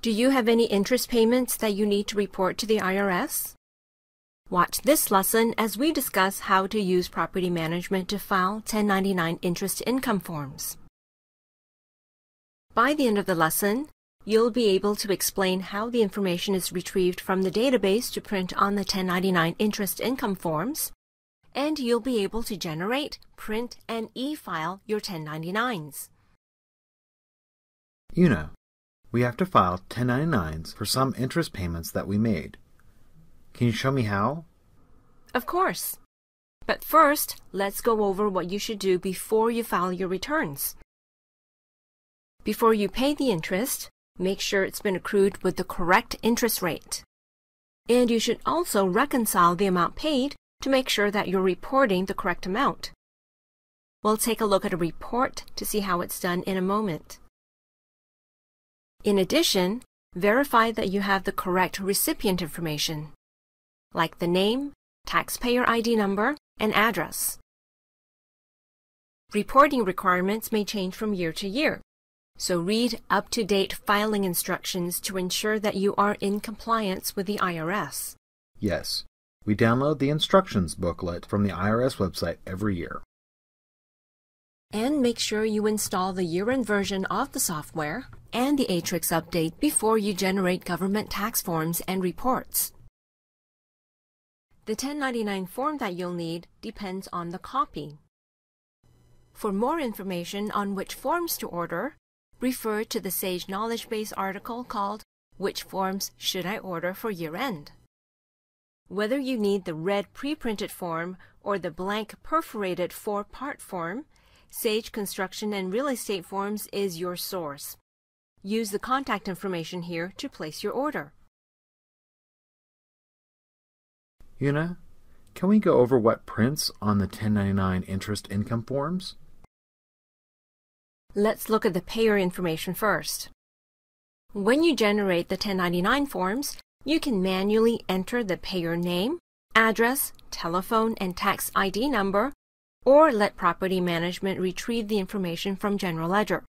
Do you have any interest payments that you need to report to the IRS? Watch this lesson as we discuss how to use property management to file 1099 interest income forms. By the end of the lesson, you'll be able to explain how the information is retrieved from the database to print on the 1099 interest income forms, and you'll be able to generate, print, and e-file your 1099s. Una, we have to file 1099s for some interest payments that we made. Can you show me how? Of course. But first, let's go over what you should do before you file your returns. Before you pay the interest, make sure it's been accrued with the correct interest rate. And you should also reconcile the amount paid to make sure that you're reporting the correct amount. We'll take a look at a report to see how it's done in a moment. In addition, verify that you have the correct recipient information like the name, taxpayer ID number, and address. Reporting requirements may change from year to year, so read up-to-date filing instructions to ensure that you are in compliance with the IRS. Yes, we download the instructions booklet from the IRS website every year. And make sure you install the year-end version of the software and the Aatrix update before you generate government tax forms and reports. The 1099 form that you'll need depends on the copy. For more information on which forms to order, refer to the Sage Knowledge Base article called Which Forms Should I Order for Year End? Whether you need the red pre-printed form or the blank perforated four-part form, Sage Construction and Real Estate Forms is your source. Use the contact information here to place your order. Una, can we go over what prints on the 1099 interest income forms? Let's look at the payer information first. When you generate the 1099 forms, you can manually enter the payer name, address, telephone, and tax ID number, or let property management retrieve the information from General Ledger.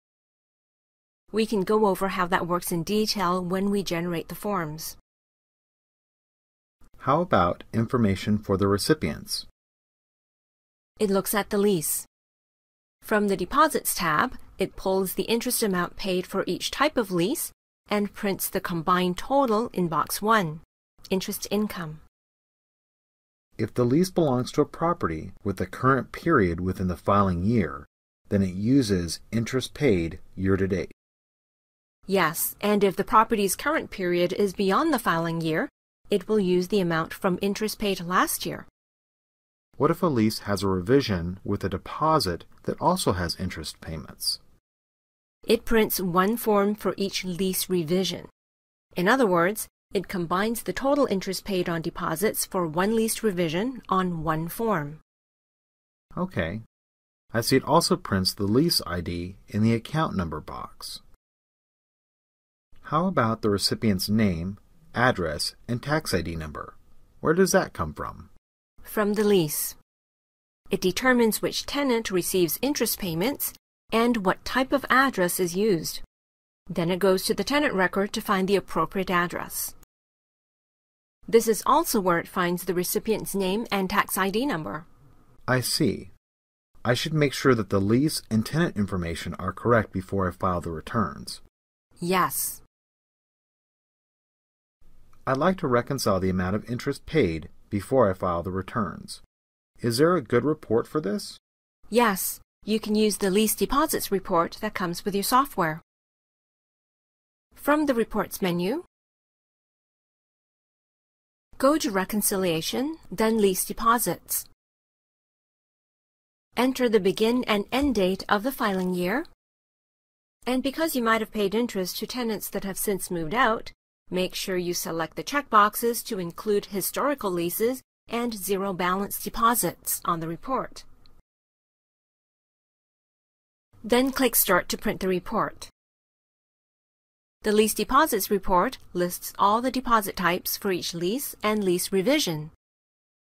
We can go over how that works in detail when we generate the forms. How about information for the recipients? It looks at the lease. From the Deposits tab, it pulls the interest amount paid for each type of lease and prints the combined total in box 1, interest income. If the lease belongs to a property with the current period within the filing year, then it uses interest paid year to date. Yes, and if the property's current period is beyond the filing year, it will use the amount from interest paid last year. What if a lease has a revision with a deposit that also has interest payments? It prints one form for each lease revision. In other words, it combines the total interest paid on deposits for one lease revision on one form. Okay. I see it also prints the lease ID in the account number box. How about the recipient's name address, and tax ID number. Where does that come from? From the lease. It determines which tenant receives interest payments and what type of address is used. Then it goes to the tenant record to find the appropriate address. This is also where it finds the recipient's name and tax ID number. I see. I should make sure that the lease and tenant information are correct before I file the returns. Yes. I'd like to reconcile the amount of interest paid before I file the returns. Is there a good report for this? Yes, you can use the lease deposits report that comes with your software. From the Reports menu, go to Reconciliation, then Lease Deposits. Enter the begin and end date of the filing year. And because you might have paid interest to tenants that have since moved out, Make sure you select the checkboxes to include historical leases and zero balance deposits on the report. Then click Start to print the report. The Lease Deposits report lists all the deposit types for each lease and lease revision.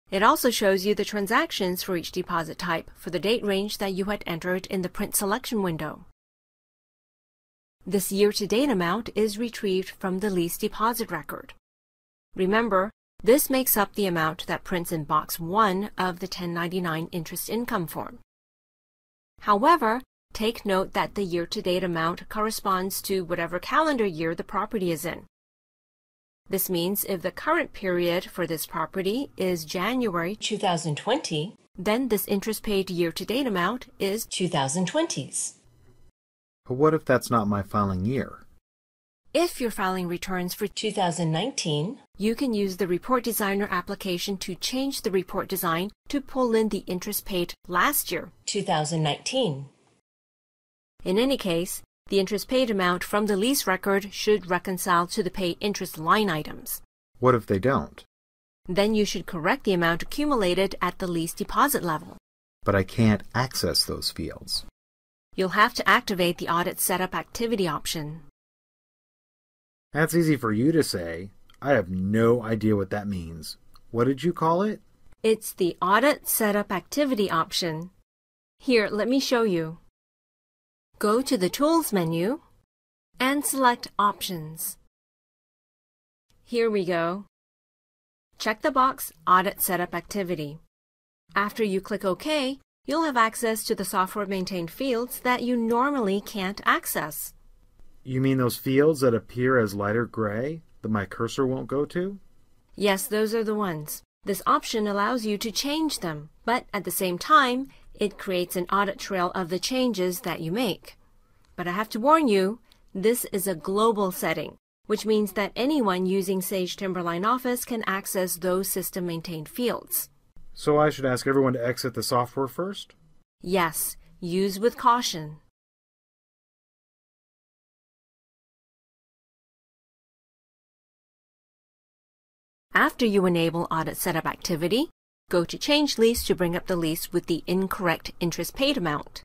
It also shows you the transactions for each deposit type for the date range that you had entered in the print selection window. This year-to-date amount is retrieved from the lease deposit record. Remember, this makes up the amount that prints in Box 1 of the 1099 interest income form. However, take note that the year-to-date amount corresponds to whatever calendar year the property is in. This means if the current period for this property is January 2020, then this interest paid year-to-date amount is 2020's. But what if that's not my filing year? If you're filing returns for 2019, you can use the Report Designer application to change the report design to pull in the interest paid last year, 2019. In any case, the interest paid amount from the lease record should reconcile to the pay interest line items. What if they don't? Then you should correct the amount accumulated at the lease deposit level. But I can't access those fields. You'll have to activate the Audit Setup Activity option. That's easy for you to say. I have no idea what that means. What did you call it? It's the Audit Setup Activity option. Here, let me show you. Go to the Tools menu and select Options. Here we go. Check the box Audit Setup Activity. After you click OK, you'll have access to the software-maintained fields that you normally can't access. You mean those fields that appear as lighter gray that my cursor won't go to? Yes, those are the ones. This option allows you to change them, but at the same time, it creates an audit trail of the changes that you make. But I have to warn you, this is a global setting, which means that anyone using Sage Timberline Office can access those system-maintained fields. So I should ask everyone to exit the software first? Yes, use with caution. After you enable Audit Setup activity, go to Change Lease to bring up the lease with the incorrect interest paid amount.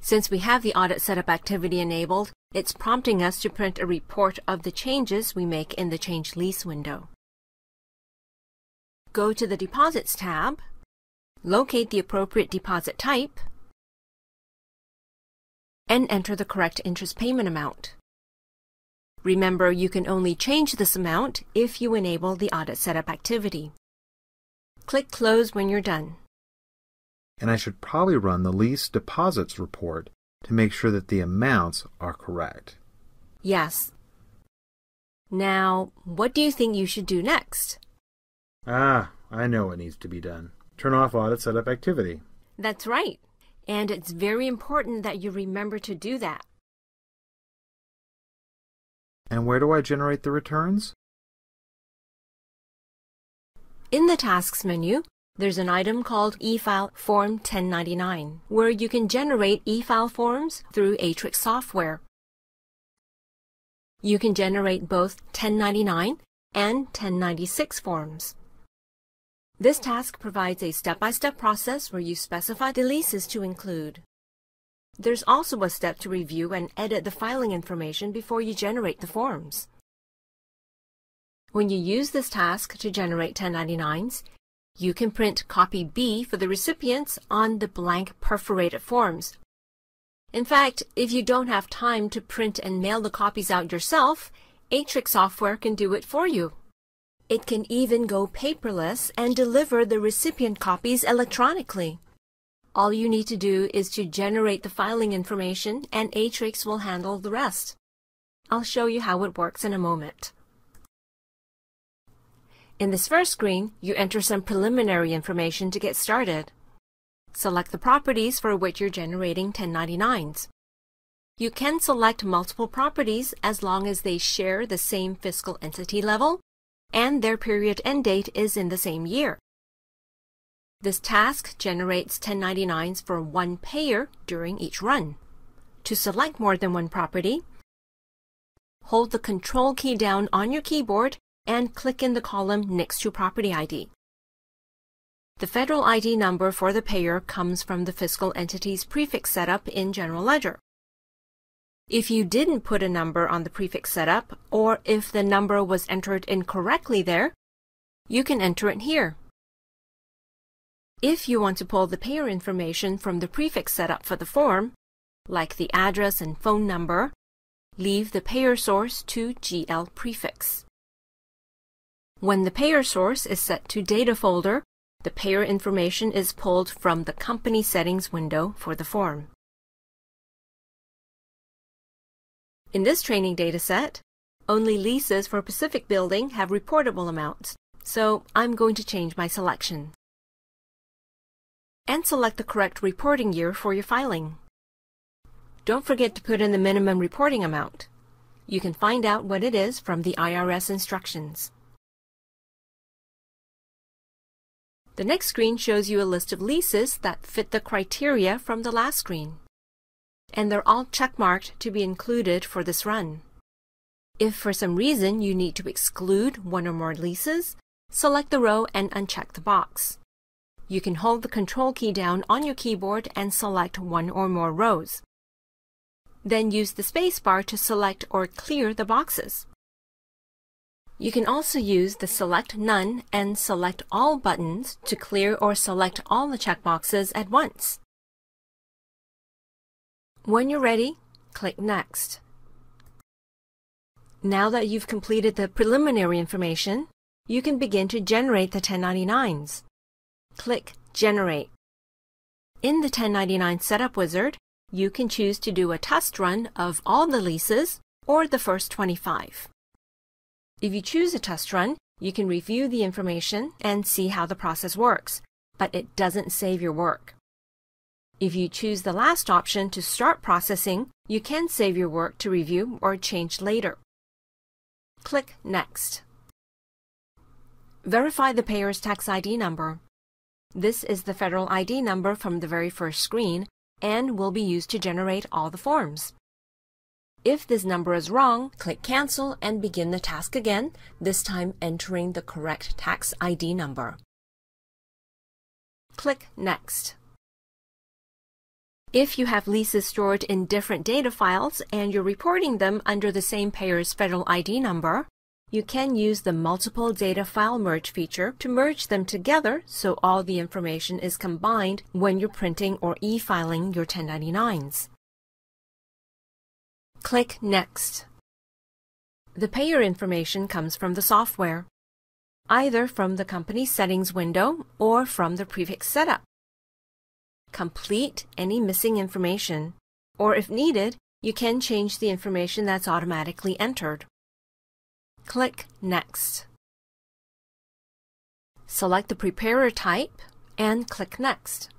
Since we have the Audit Setup activity enabled, it's prompting us to print a report of the changes we make in the Change Lease window. Go to the Deposits tab, locate the appropriate deposit type, and enter the correct interest payment amount. Remember, you can only change this amount if you enable the Audit Setup activity. Click Close when you're done. And I should probably run the lease deposits report to make sure that the amounts are correct. Yes. Now, what do you think you should do next? Ah, I know what needs to be done. Turn off Audit Setup activity. That's right. And it's very important that you remember to do that. And where do I generate the returns? In the Tasks menu, there's an item called eFile Form 1099, where you can generate eFile forms through Aatrix software. You can generate both 1099 and 1096 forms. This task provides a step-by-step -step process where you specify the leases to include. There's also a step to review and edit the filing information before you generate the forms. When you use this task to generate 1099s, you can print copy B for the recipients on the blank perforated forms. In fact, if you don't have time to print and mail the copies out yourself, Aatrix software can do it for you. It can even go paperless and deliver the recipient copies electronically. All you need to do is to generate the filing information and Aatrix will handle the rest. I'll show you how it works in a moment. In this first screen, you enter some preliminary information to get started. Select the properties for which you're generating 1099s. You can select multiple properties as long as they share the same fiscal entity level and their period end date is in the same year. This task generates 1099s for one payer during each run. To select more than one property, hold the Control key down on your keyboard and click in the column next to Property ID. The federal ID number for the payer comes from the fiscal entity's prefix setup in General Ledger. If you didn't put a number on the prefix setup, or if the number was entered incorrectly there, you can enter it here. If you want to pull the payer information from the prefix setup for the form, like the address and phone number, leave the payer source to GL prefix. When the payer source is set to data folder, the payer information is pulled from the company settings window for the form. In this training dataset, only leases for Pacific Building have reportable amounts, so I'm going to change my selection. And select the correct reporting year for your filing. Don't forget to put in the minimum reporting amount. You can find out what it is from the IRS instructions. The next screen shows you a list of leases that fit the criteria from the last screen. And they're all checkmarked to be included for this run. If for some reason you need to exclude one or more leases, select the row and uncheck the box. You can hold the Control key down on your keyboard and select one or more rows. Then use the spacebar to select or clear the boxes. You can also use the Select None and Select All buttons to clear or select all the checkboxes at once. When you're ready, click Next. Now that you've completed the preliminary information, you can begin to generate the 1099s. Click Generate. In the 1099 Setup Wizard, you can choose to do a test run of all the leases or the first 25. If you choose a test run, you can review the information and see how the process works, but it doesn't save your work. If you choose the last option to start processing, you can save your work to review or change later. Click Next. Verify the payer's tax ID number. This is the federal ID number from the very first screen and will be used to generate all the forms. If this number is wrong, click Cancel and begin the task again, this time entering the correct tax ID number. Click Next. If you have leases stored in different data files and you're reporting them under the same payer's federal ID number, you can use the multiple data file merge feature to merge them together so all the information is combined when you're printing or e-filing your 1099s. Click Next. The payer information comes from the software, either from the company settings window or from the prefix setup. Complete any missing information, or if needed, you can change the information that's automatically entered. Click Next. Select the preparer type and click Next.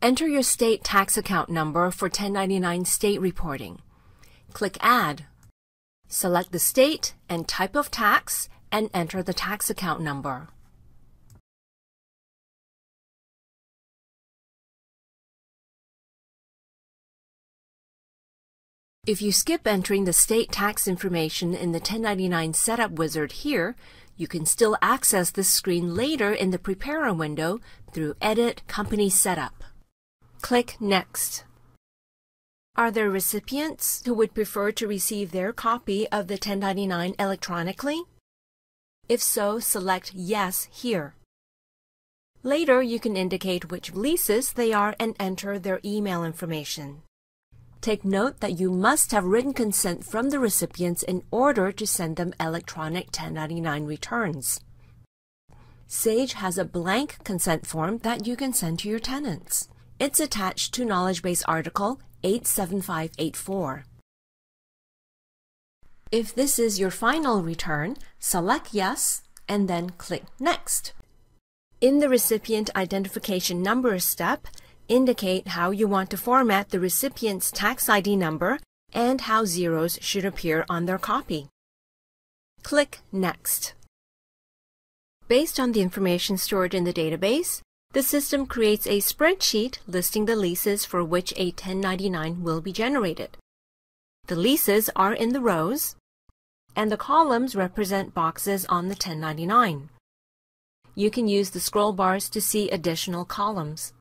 Enter your state tax account number for 1099 state reporting. Click Add. Select the state and type of tax and enter the tax account number. If you skip entering the state tax information in the 1099 Setup Wizard here, you can still access this screen later in the Preparer window through Edit Company Setup. Click Next. Are there recipients who would prefer to receive their copy of the 1099 electronically? If so, select Yes here. Later, you can indicate which leases they are and enter their email information. Take note that you must have written consent from the recipients in order to send them electronic 1099 returns. Sage has a blank consent form that you can send to your tenants. It's attached to Knowledge Base Article 87584. If this is your final return, select Yes and then click Next. In the Recipient Identification Number step, indicate how you want to format the recipient's tax ID number and how zeros should appear on their copy. Click Next. Based on the information stored in the database, the system creates a spreadsheet listing the leases for which a 1099 will be generated. The leases are in the rows, and the columns represent boxes on the 1099. You can use the scroll bars to see additional columns.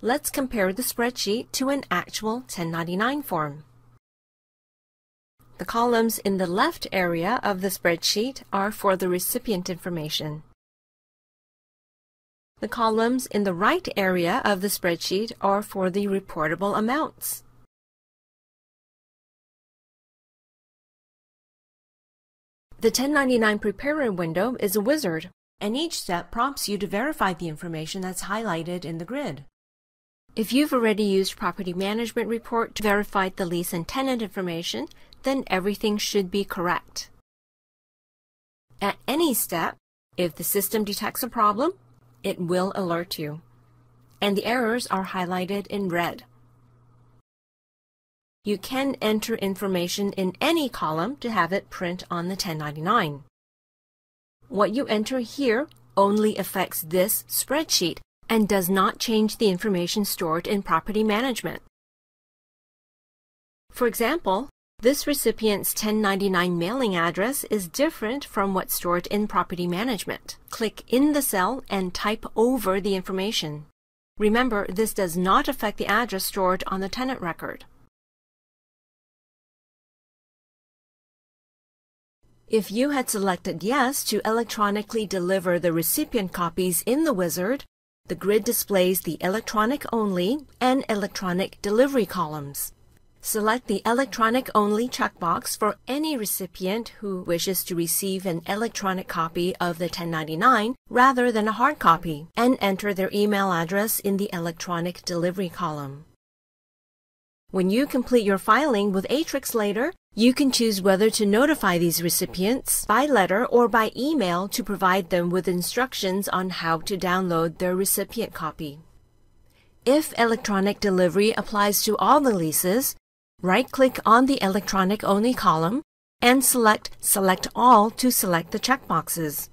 Let's compare the spreadsheet to an actual 1099 form. The columns in the left area of the spreadsheet are for the recipient information. The columns in the right area of the spreadsheet are for the reportable amounts. The 1099 Preparer window is a wizard, and each step prompts you to verify the information that's highlighted in the grid. If you've already used Property Management Report to verify the lease and tenant information, then everything should be correct. At any step, if the system detects a problem, it will alert you. And the errors are highlighted in red. You can enter information in any column to have it print on the 1099. What you enter here only affects this spreadsheet and does not change the information stored in property management. For example, this recipient's 1099 mailing address is different from what's stored in property management. Click in the cell and type over the information. Remember, this does not affect the address stored on the tenant record. If you had selected Yes to electronically deliver the recipient copies in the wizard, the grid displays the electronic only and electronic delivery columns. Select the electronic only checkbox for any recipient who wishes to receive an electronic copy of the 1099 rather than a hard copy and enter their email address in the electronic delivery column. When you complete your filing with Aatrix later, you can choose whether to notify these recipients by letter or by email to provide them with instructions on how to download their recipient copy. If electronic delivery applies to all the leases, right-click on the electronic only column and select Select All to select the checkboxes.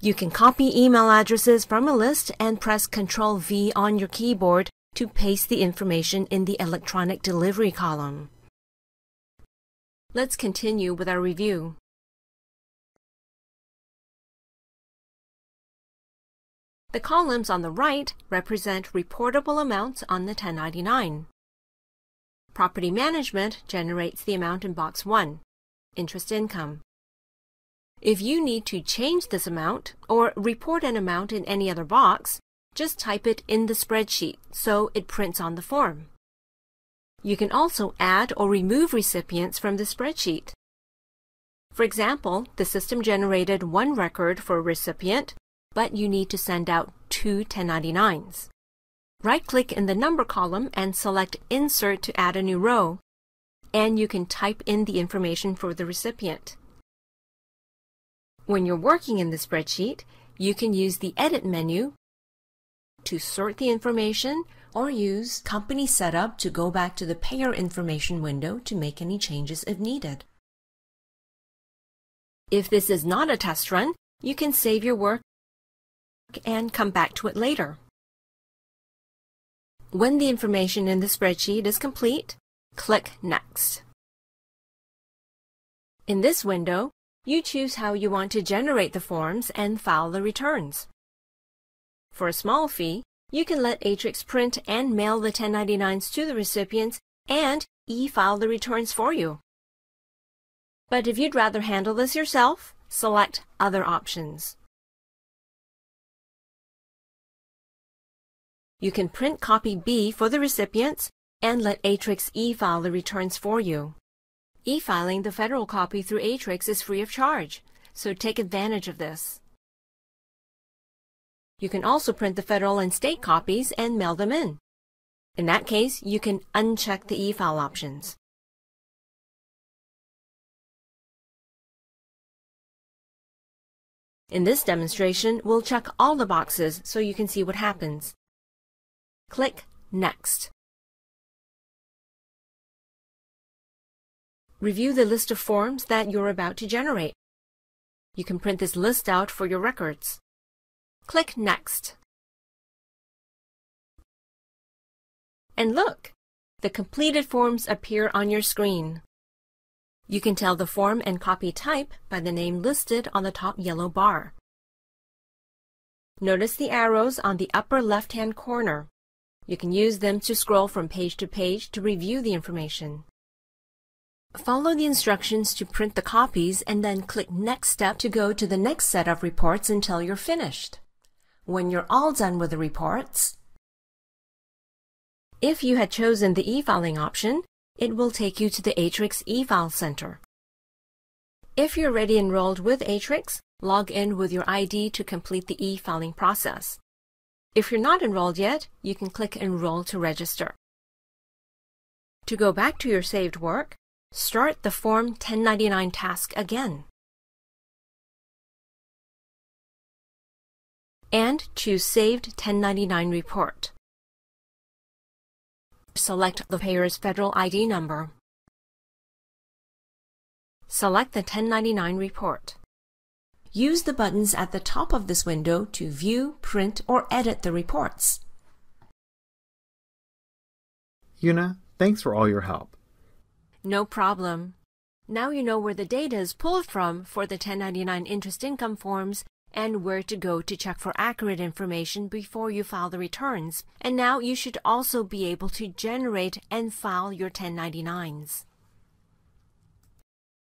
You can copy email addresses from a list and press Ctrl V on your keyboard to paste the information in the electronic delivery column. Let's continue with our review. The columns on the right represent reportable amounts on the 1099. Property Management generates the amount in Box 1, Interest Income. If you need to change this amount or report an amount in any other box, just type it in the spreadsheet so it prints on the form. You can also add or remove recipients from the spreadsheet. For example, the system generated one record for a recipient, but you need to send out two 1099s. Right-click in the number column and select Insert to add a new row, and you can type in the information for the recipient. When you're working in the spreadsheet, you can use the Edit menu to sort the information or use Company Setup to go back to the Payer Information window to make any changes if needed. If this is not a test run, you can save your work and come back to it later. When the information in the spreadsheet is complete, click Next. In this window, you choose how you want to generate the forms and file the returns. For a small fee, you can let Aatrix print and mail the 1099s to the recipients and e-file the returns for you. But if you'd rather handle this yourself, select Other Options. You can print copy B for the recipients and let Aatrix e-file the returns for you. E-filing the federal copy through Aatrix is free of charge, so take advantage of this. You can also print the federal and state copies and mail them in. In that case, you can uncheck the e-file options. In this demonstration, we'll check all the boxes so you can see what happens. Click Next. Review the list of forms that you're about to generate. You can print this list out for your records. Click Next. And look! The completed forms appear on your screen. You can tell the form and copy type by the name listed on the top yellow bar. Notice the arrows on the upper left-hand corner. You can use them to scroll from page to page to review the information. Follow the instructions to print the copies and then click Next Step to go to the next set of reports until you're finished. When you're all done with the reports, if you had chosen the e-filing option, it will take you to the Aatrix e-file Center. If you're already enrolled with Aatrix, log in with your ID to complete the e-filing process. If you're not enrolled yet, you can click Enroll to register. To go back to your saved work, start the Form 1099 task again. And choose Saved 1099 Report. Select the payer's federal ID number. Select the 1099 report. Use the buttons at the top of this window to view, print, or edit the reports. Yuna, thanks for all your help. No problem. Now you know where the data is pulled from for the 1099 interest income forms and where to go to check for accurate information before you file the returns. And now you should also be able to generate and file your 1099s.